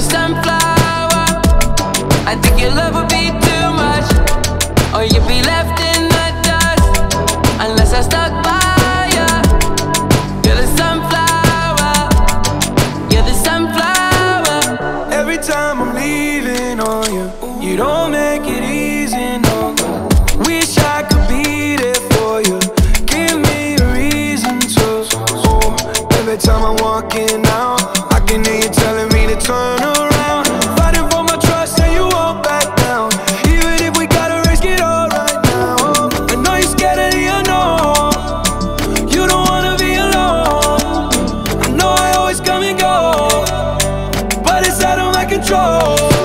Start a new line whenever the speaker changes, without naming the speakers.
sunflower. I think your love would be too much, or you'd be left in the dust, unless I stuck by you. You're the sunflower. You're the sunflower.
Every time I'm leaving on you, you don't make it easy, no. Wish I could be there for you. Give me a reason to. Every time I'm turn around. Fighting for my trust, and you won't back down. Even if we gotta risk it all right now. I know you're scared of the unknown. You don't wanna be alone. I know I always come and go but it's out of my control.